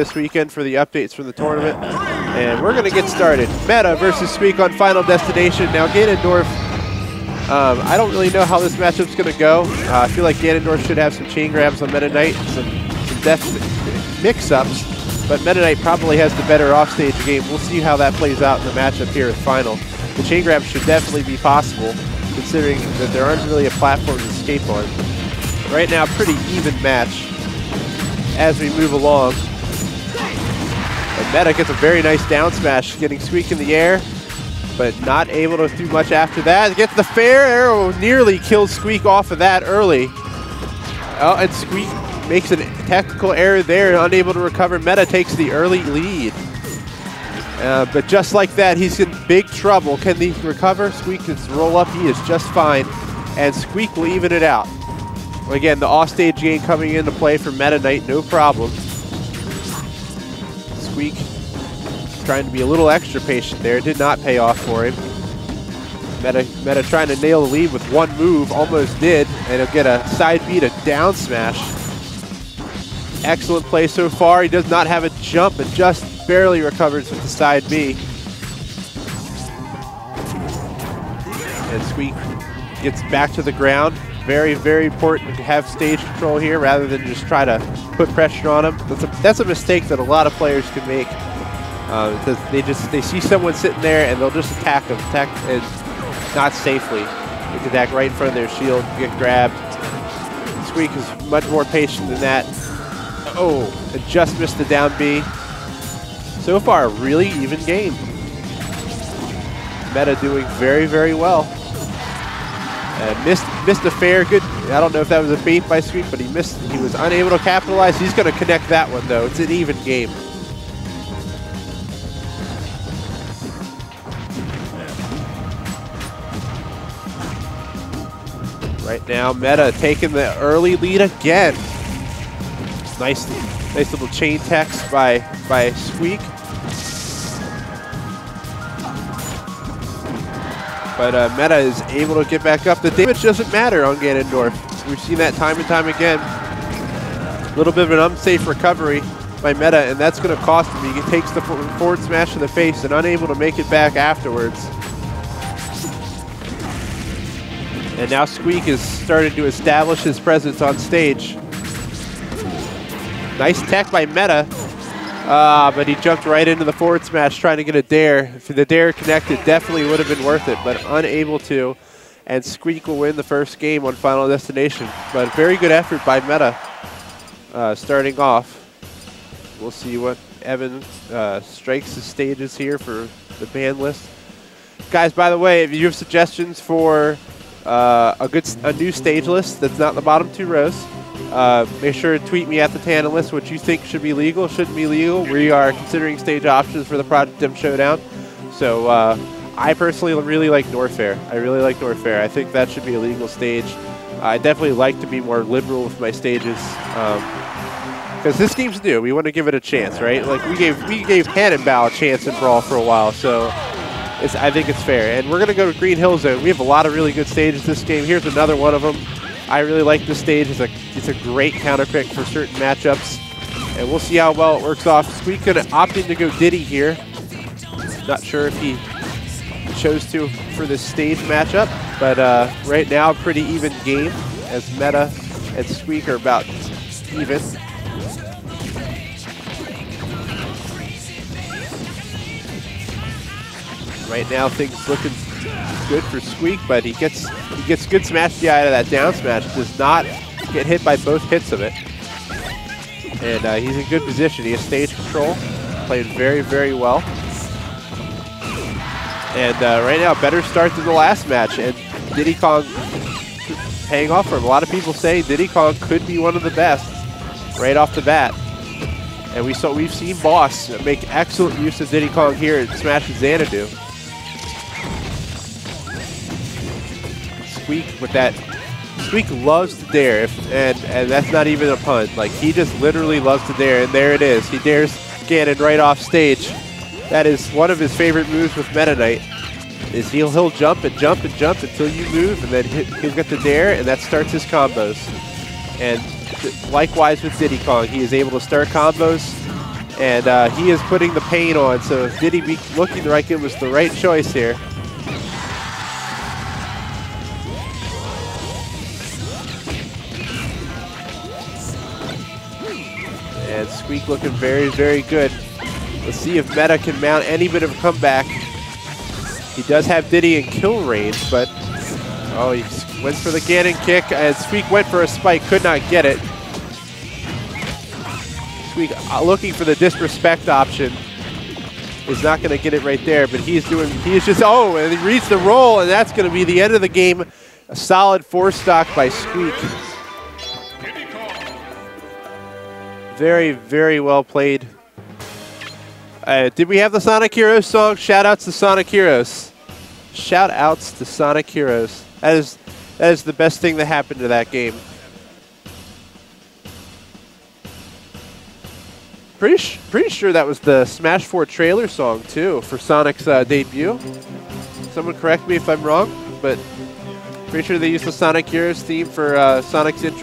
this weekend for the updates from the tournament. And we're going to get started. Meta versus Squeak on Final Destination. Now, Ganondorf, um, I don't really know how this matchup's going to go. Uh, I feel like Ganondorf should have some chain grabs on Meta Knight, some, some death mix-ups. But Meta Knight probably has the better offstage game. We'll see how that plays out in the matchup here at Final. The chain grab should definitely be possible, considering that there aren't really a platform to escape on. Right now, pretty even match as we move along. And Meta gets a very nice down smash, getting Squeak in the air, but not able to do much after that. Gets the fair arrow, nearly kills Squeak off of that early. Oh, and Squeak makes a technical error there, unable to recover. Meta takes the early lead. Uh, but just like that, he's in big trouble. Can he recover? Squeak can roll up. He is just fine. And Squeak will even it out. Again, the offstage game coming into play for Meta Knight, no problem. Squeak trying to be a little extra patient there. Did not pay off for him. Meta, Meta trying to nail the lead with one move, almost did, and he'll get a side B, a down smash. Excellent play so far. He does not have a jump and just barely recovers with the side B. And Squeak gets back to the ground. Very, very important to have stage control here rather than just try to put pressure on him. That's a, that's a mistake that a lot of players can make. Uh, because they just they see someone sitting there and they'll just attack them, attack and not safely. They can attack right in front of their shield, get grabbed. Squeak is much more patient than that. Oh, and just missed the down B. So far, a really even game. Meta doing very, very well. Uh, missed missed a fair good. I don't know if that was a bait by Squeak, but he missed. He was unable to capitalize. He's going to connect that one though. It's an even game. Right now, Meta taking the early lead again. Nice, nice little chain text by by Squeak. But uh, Meta is able to get back up. The damage doesn't matter on Ganondorf. We've seen that time and time again. A little bit of an unsafe recovery by Meta, and that's going to cost him. He takes the forward smash to the face and unable to make it back afterwards. And now Squeak is starting to establish his presence on stage. Nice tech by Meta. Ah, but he jumped right into the forward smash trying to get a dair. If the dair connected, definitely would have been worth it, but unable to. And Squeak will win the first game on Final Destination. But very good effort by Meta uh, starting off. We'll see what Evan uh, strikes the stages here for the ban list. Guys, by the way, if you have suggestions for uh, a good, a new stage list that's not in the bottom two rows, uh, make sure to tweet me at the Tandem list what you think should be legal, shouldn't be legal. We are considering stage options for the Project M Showdown. So uh, I personally really like Norfair. I really like Norfair. I think that should be a legal stage. I definitely like to be more liberal with my stages. Because um, this game's new, we want to give it a chance, right? Like we gave we gave Hanenbow a chance in Brawl for a while, so I think it's fair. And we're going to go to Green Hill Zone. We have a lot of really good stages this game. Here's another one of them. I really like this stage. It's a, it's a great counter pick for certain matchups. And we'll see how well it works off. Squeak could opt in to go Diddy here. Not sure if he chose to for this stage matchup. But uh, right now, pretty even game as Meta and Squeak are about even. Right now, things looking good for Squeak, but he gets he gets good smash DI out of that down smash. Does not get hit by both hits of it. And uh, he's in good position. He has stage control, played very, very well. And uh, right now, better start than the last match. And Diddy Kong paying off for him. A lot of people say Diddy Kong could be one of the best right off the bat. And we saw we've seen Boss make excellent use of Diddy Kong here at Smash Xanadu. Squeak with that. Squeak loves to dare, if, and and that's not even a pun. Like he just literally loves to dare, and there it is. He dares Ganon right off stage. That is one of his favorite moves with Meta Knight. Is he'll he'll jump and jump and jump until you move, and then he'll get the dair, and that starts his combos. And likewise with Diddy Kong, he is able to start combos And uh, he is putting the pain on, so Diddy be looking like it was the right choice here. And Squeak looking very, very good. Let's see if Meta can mount any bit of a comeback. He does have Diddy in kill range, but oh, he went for the Ganon kick, and Squeak went for a spike, could not get it. Squeak uh, looking for the disrespect option is not going to get it right there, but he's doing, he's just, oh, and he reads the roll, and that's going to be the end of the game. A solid four stock by Squeak. Very, very well played. Uh, did we have the Sonic Heroes song? Shout outs to Sonic Heroes. Shout outs to Sonic Heroes. That is, that is the best thing that happened to that game. Pretty, pretty sure that was the Smash 4 trailer song, too, for Sonic's uh, debut. Someone correct me if I'm wrong, but pretty sure they used the Sonic Heroes theme for uh, Sonic's intro.